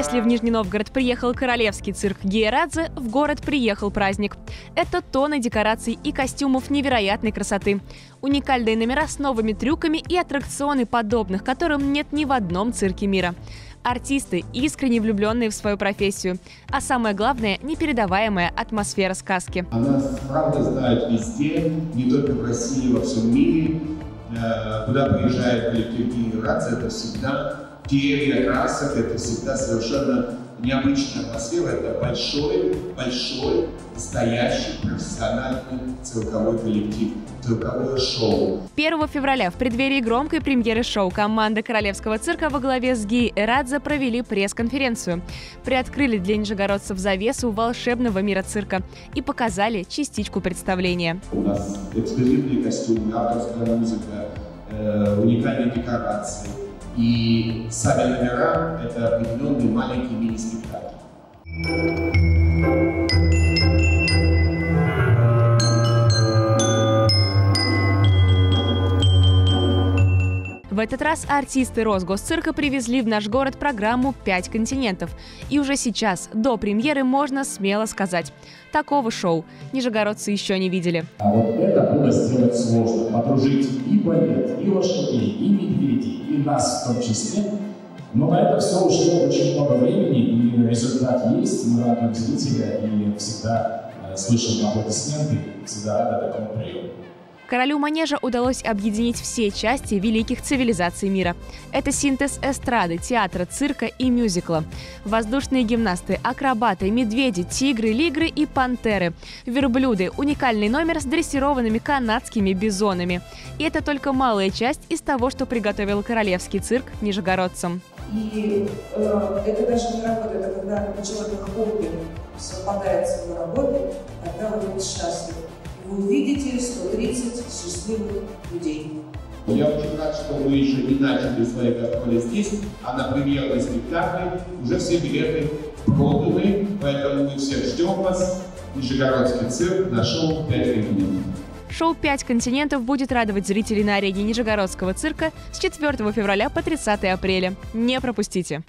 Если в Нижний Новгород приехал королевский цирк Гейрадзе, в город приехал праздник. Это тоны декораций и костюмов невероятной красоты. Уникальные номера с новыми трюками и аттракционы, подобных которым нет ни в одном цирке мира. Артисты, искренне влюбленные в свою профессию. А самое главное – непередаваемая атмосфера сказки. Она правда знает везде, не только в России, во всем мире. Э, куда приезжает коллектив Генерация, это всегда феерия красок, это всегда совершенно необычная атмосфера. Это большой, большой, настоящий профессиональный цирковой коллектив, цирковое шоу. 1 февраля в преддверии громкой премьеры шоу команда Королевского цирка во главе с Ги Эрадзе провели пресс-конференцию. Приоткрыли для нижегородцев завесу волшебного мира цирка и показали частичку представления. У нас эксклюзивные костюмы, авторская музыка, э, уникальные декорации – и сами номера — это определенный маленький мини-спектакль. В этот раз артисты Росгосцирка привезли в наш город программу «Пять континентов». И уже сейчас, до премьеры, можно смело сказать, такого шоу нижегородцы еще не видели. А вот это было сделать сложно. Подружить и балет, и лошадей, и медведей, и нас в том числе. Но на это все ушло очень много времени, и результат есть. Мы радуем зрителя и всегда э, слышим аплодисменты, всегда рады такому приему. Королю манежа удалось объединить все части великих цивилизаций мира. Это синтез эстрады, театра, цирка и мюзикла. Воздушные гимнасты, акробаты, медведи, тигры, лигры и пантеры. Верблюды – уникальный номер с дрессированными канадскими бизонами. И это только малая часть из того, что приготовил королевский цирк нижегородцам. И э, это даже не работа, это когда у человека хобби совпадает с его работой, тогда он будет счастлив вы увидите 130 счастливых людей. Я очень рад, что мы еще не начали свои гастроли здесь, а на премьерный спектакль уже все билеты проданы, поэтому мы всех ждем вас. Нижегородский цирк на шоу «Пять континентов». Шоу «Пять континентов» будет радовать зрителей на арене Нижегородского цирка с 4 февраля по 30 апреля. Не пропустите!